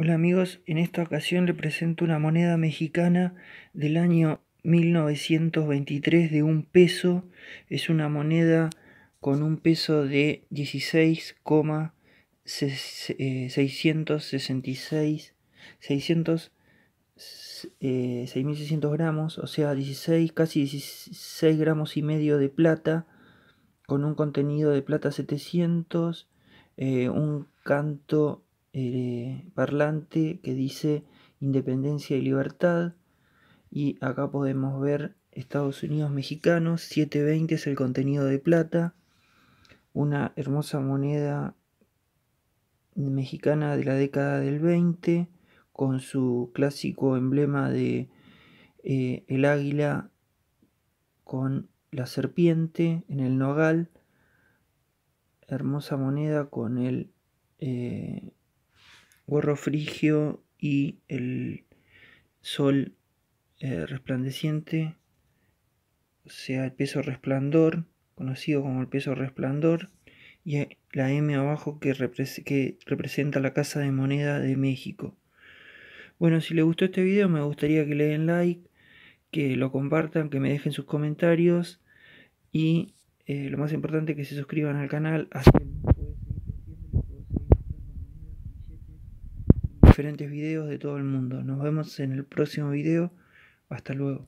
Hola amigos, en esta ocasión le presento una moneda mexicana del año 1923 de un peso. Es una moneda con un peso de 16,666 600, eh, 6.600 gramos, o sea 16, casi 16 gramos y medio de plata, con un contenido de plata 700, eh, un canto eh, parlante que dice independencia y libertad. Y acá podemos ver Estados Unidos mexicanos, 720 es el contenido de plata. Una hermosa moneda mexicana de la década del 20 con su clásico emblema de eh, el águila con la serpiente en el nogal. Hermosa moneda con el eh, gorro frigio y el sol eh, resplandeciente, o sea, el peso resplandor, conocido como el peso resplandor, y la M abajo que, representa la Casa de Moneda de México. Bueno, si les gustó este video me gustaría que le den like, que lo compartan, que me dejen sus comentarios y eh, lo más importante que se suscriban al canal. Diferentes videos de todo el mundo. Nos vemos en el próximo video. Hasta luego.